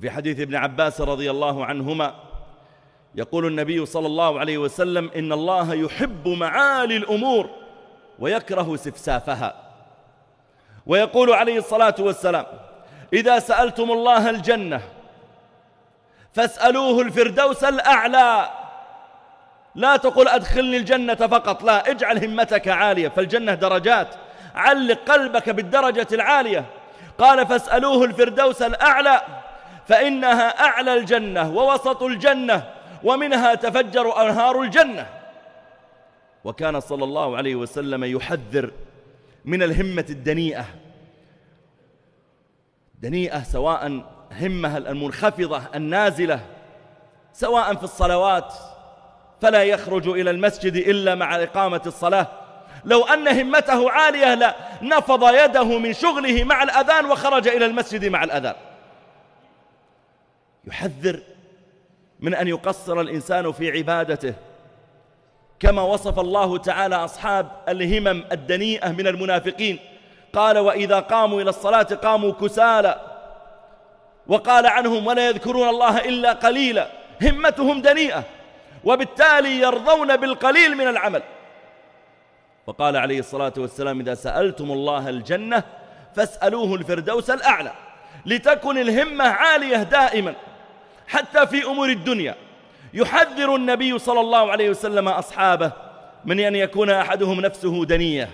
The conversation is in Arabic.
في حديث ابن عباس رضي الله عنهما يقول النبي صلى الله عليه وسلم إن الله يحب معالي الأمور ويكره سفسافها. ويقول عليه الصلاة والسلام إذا سألتم الله الجنة فاسألوه الفردوس الأعلى. لا تقل أدخلني الجنة فقط لا اجعل همتك عالية فالجنة درجات. علق قلبك بالدرجة العالية. قال فاسألوه الفردوس الأعلى. فإنها أعلى الجنة ووسط الجنة ومنها تفجر أنهار الجنة. وكان صلى الله عليه وسلم يحذر من الهمة الدنيئة. دنيئة سواء همها المنخفضة النازلة سواء في الصلوات فلا يخرج إلى المسجد إلا مع إقامة الصلاة. لو أن همته عالية لا نفض يده من شغله مع الأذان وخرج إلى المسجد مع الأذان. يحذر من أن يقصر الإنسان في عبادته. كما وصف الله تعالى أصحاب الهمم الدنيئة من المنافقين. قال وإذا قاموا إلى الصلاة قاموا كسالى وقال عنهم ولا يذكرون الله إلا قليلا. همتهم دنيئة. وبالتالي يرضون بالقليل من العمل. وقال عليه الصلاة والسلام إذا سألتم الله الجنة فاسألوه الفردوس الأعلى لتكن الهمة عالية دائما. حتى في أمور الدنيا. يحذر النبي صلى الله عليه وسلم أصحابه من أن يكون أحدهم نفسه دنية.